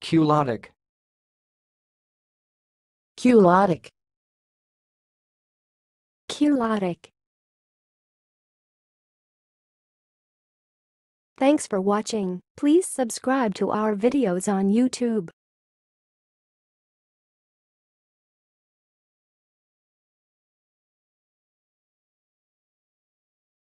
Culotic. Culotic. Culotic. Thanks for watching. Please subscribe to our videos on YouTube.